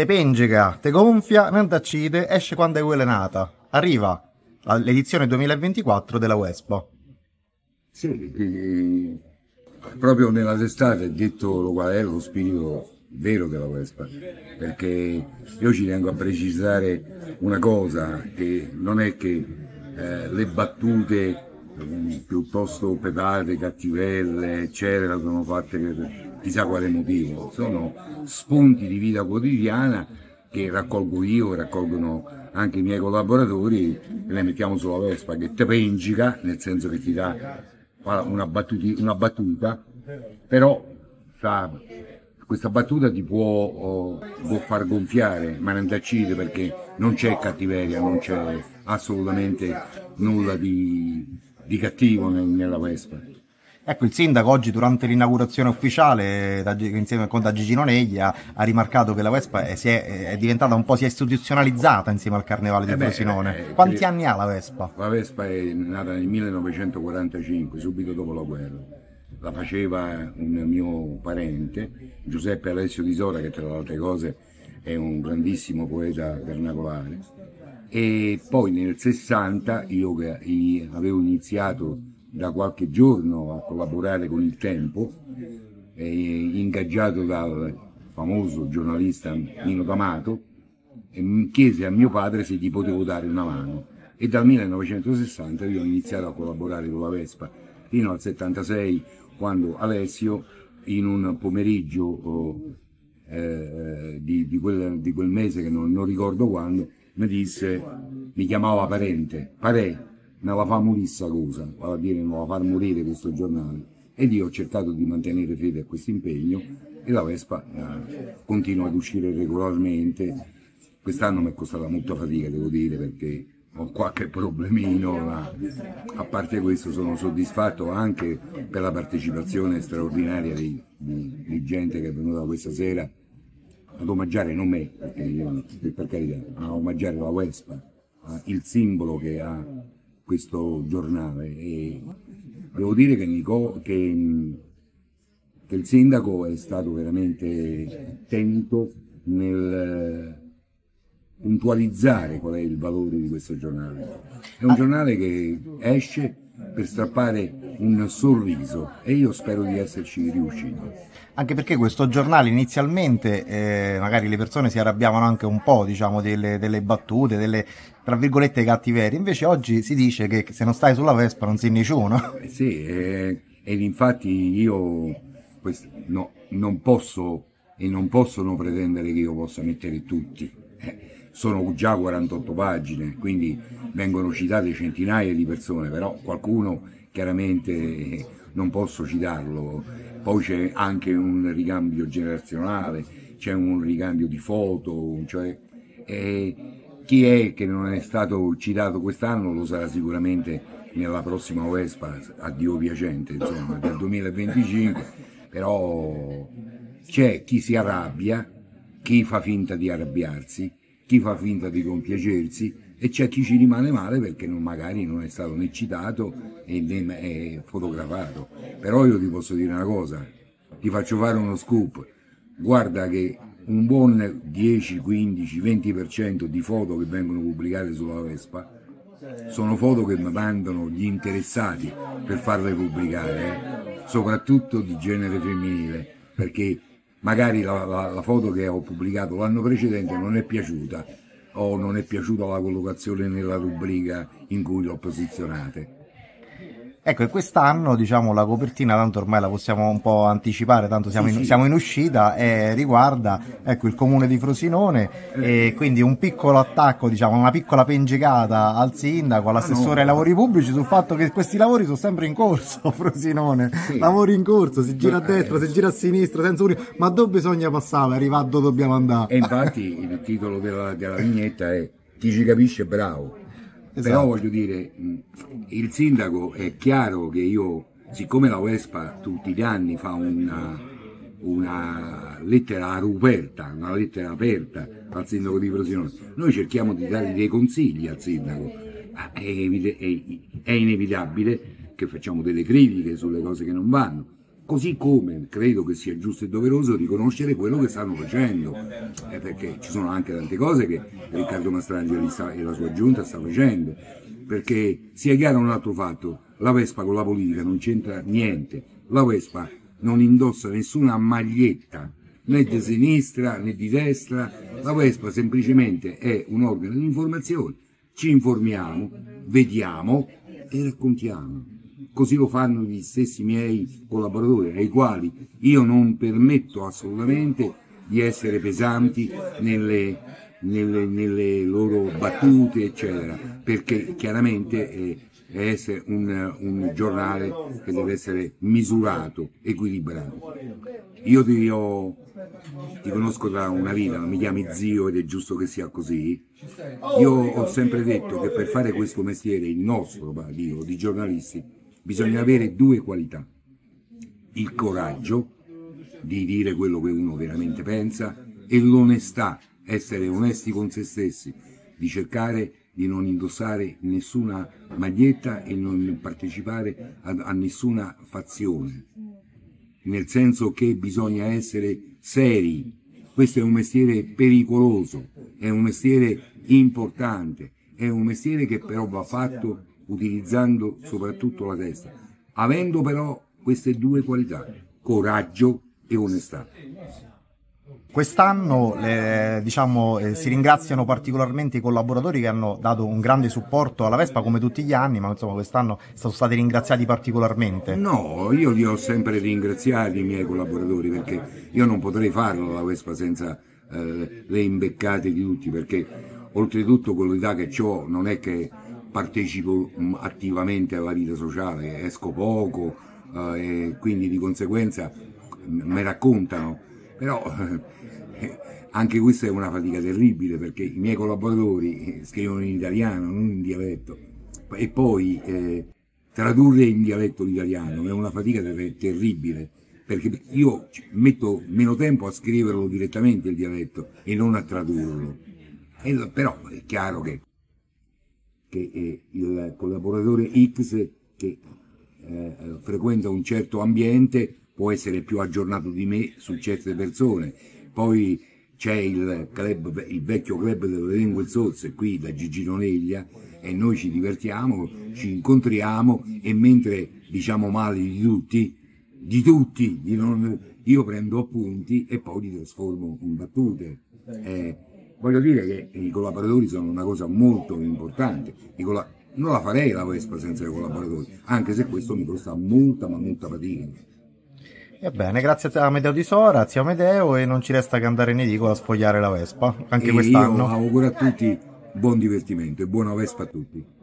te pengica, te gonfia, non t'accide, esce quando è nata. Arriva l'edizione 2024 della Vespa. Sì, proprio nella testata è detto qual è lo spirito vero della Vespa, perché io ci tengo a precisare una cosa, che non è che eh, le battute piuttosto pepate, cattivelle, eccetera, sono fatte per chissà quale motivo, sono spunti di vita quotidiana che raccolgo io, raccolgono anche i miei collaboratori e le mettiamo sulla Vespa che te pengica, nel senso che ti dà una, battuti, una battuta, però sa, questa battuta ti può, oh, può, far gonfiare, ma non ti perché non c'è cattiveria, non c'è assolutamente nulla di, di cattivo nella Vespa. Ecco, il sindaco oggi durante l'inaugurazione ufficiale da, insieme con da Gigino Neglia ha rimarcato che la Vespa è, è, è, diventata un po' si è istituzionalizzata insieme al Carnevale di eh Frosinone. Eh, Quanti eh, anni ha la Vespa? La Vespa è nata nel 1945, subito dopo la guerra. La faceva un mio parente, Giuseppe Alessio Di Sora, che tra le altre cose è un grandissimo poeta vernacolare. E poi nel 60 io avevo iniziato da qualche giorno a collaborare con il Tempo, ingaggiato dal famoso giornalista Nino D'Amato, e chiese a mio padre se gli potevo dare una mano. E dal 1960 io ho iniziato a collaborare con la Vespa, fino al 76, quando Alessio, in un pomeriggio oh, eh, di, di, quel, di, quel, mese, che non, non ricordo quando, mi disse, mi chiamava parente, parè, non la fa morire questa cosa, vale a dire non la far morire questo giornale. Ed io ho cercato di mantenere fede a questo impegno e la Vespa eh, continua ad uscire regolarmente. Quest'anno mi è costata molta fatica, devo dire, perché ho qualche problemino, ma a parte questo sono soddisfatto anche per la partecipazione straordinaria di, di, di gente che è venuta questa sera ad omaggiare non me, perché io, per carità, a omaggiare la Vespa, il simbolo che ha questo giornale. E devo dire che, Nico, che, che il sindaco è stato veramente attento nel puntualizzare qual è il valore di questo giornale. È un giornale che esce per strappare un sorriso e io spero di esserci riuscito. Anche perché questo giornale inizialmente eh, magari le persone si arrabbiavano anche un po', diciamo, delle, delle battute, delle tra virgolette cattiverie, invece oggi si dice che se non stai sulla Vespa non sei nessuno. Eh sì, eh, ed infatti io questo, no, non posso e non possono pretendere che io possa mettere tutti. Eh, sono già 48 pagine, quindi vengono citate centinaia di persone, però qualcuno chiaramente non posso citarlo. Poi c'è anche un ricambio generazionale, c'è un ricambio di foto, cioè, eh, chi è che non è stato citato quest'anno lo sarà sicuramente nella prossima Vespa, a Dio piacente, insomma, del 2025, però c'è chi si arrabbia, chi fa finta di arrabbiarsi, chi fa finta di compiacersi e c'è chi ci rimane male perché non, magari non è stato né citato né fotografato. Però io ti posso dire una cosa, ti faccio fare uno scoop, guarda che un buon 10, 15, 20% di foto che vengono pubblicate sulla Vespa sono foto che mi mandano gli interessati per farle pubblicare, eh? soprattutto di genere femminile, perché magari la, la, la foto che ho pubblicato l'anno precedente non è piaciuta o non è piaciuta la collocazione nella rubrica in cui l'ho posizionata Ecco, e quest'anno diciamo la copertina, tanto ormai la possiamo un po' anticipare, tanto siamo, sì, in, sì. siamo in, uscita, e riguarda ecco, il comune di Frosinone eh. e quindi un piccolo attacco, diciamo, una piccola pengicata al sindaco, all'assessore ah, no. ai lavori pubblici sul fatto che questi lavori sono sempre in corso a Frosinone, sì. lavori in corso, si gira a destra, eh. si gira a sinistra, senza un... ma dove bisogna passare, arrivare dove dobbiamo andare? E infatti il titolo della, della vignetta è Chi ci capisce bravo Esatto. Però voglio dire, il sindaco è chiaro che io, siccome la Vespa tutti gli anni fa una, una lettera a Ruperta, una lettera aperta al sindaco di Frosinone, noi cerchiamo di dare dei consigli al sindaco. È, è, è inevitabile che facciamo delle critiche sulle cose che non vanno. Così come credo che sia giusto e doveroso riconoscere quello che stanno facendo, eh, perché ci sono anche tante cose che Riccardo Mastrangeli e la sua giunta sta facendo, perché sia chiaro un altro fatto, la Vespa con la politica non c'entra niente, la Vespa non indossa nessuna maglietta né di sinistra né di destra, la Vespa semplicemente è un organo di informazione, ci informiamo, vediamo e raccontiamo. Così lo fanno gli stessi miei collaboratori, ai quali io non permetto assolutamente di essere pesanti nelle, nelle, nelle loro battute, eccetera, perché chiaramente eh, deve essere un, un, giornale che deve essere misurato, equilibrato. Io ti, ho, ti conosco da una vita, mi chiami zio ed è giusto che sia così. Io ho sempre detto che per fare questo mestiere, il nostro, dico, di giornalisti, bisogna avere due qualità. Il coraggio di dire quello che uno veramente pensa e l'onestà, essere onesti con se stessi, di cercare di non indossare nessuna maglietta e non partecipare a, a nessuna fazione, nel senso che bisogna essere seri. Questo è un mestiere pericoloso, è un mestiere importante, è un mestiere che però va fatto utilizzando soprattutto la testa, avendo però queste due qualità, coraggio e onestà. Quest'anno eh, diciamo, eh, si ringraziano particolarmente i collaboratori che hanno dato un grande supporto alla Vespa come tutti gli anni, ma insomma quest'anno sono stati ringraziati particolarmente. No, io li ho sempre ringraziati i miei collaboratori perché io non potrei farlo la Vespa senza eh, le imbeccate di tutti perché oltretutto con l'età che ho non è che partecipo mm, attivamente alla vita sociale, esco poco eh, e quindi di conseguenza mi raccontano, però anche questa è una fatica terribile perché i miei collaboratori scrivono in italiano, non in dialetto, e poi eh, tradurre in dialetto l'italiano è una fatica ter terribile perché io metto meno tempo a scriverlo direttamente il dialetto e non a tradurlo. E, però è chiaro che, che il collaboratore X che eh, frequenta un certo ambiente può essere più aggiornato di me su certe persone. Poi c'è il, club, il vecchio club delle lingue zozze qui da Gigino Neglia e noi ci divertiamo, ci incontriamo e mentre diciamo male di tutti, di tutti, di non, io prendo appunti e poi li trasformo in battute. Eh, voglio dire che i collaboratori sono una cosa molto importante. non la farei la Vespa senza i collaboratori, anche se questo mi costa molta ma molta fatica. Ebbene, grazie a Amedeo di Sora, zio Amedeo, e non ci resta che andare in edicola a sfogliare la Vespa, anche e quest'anno. Io auguro a tutti buon divertimento e buona Vespa a tutti.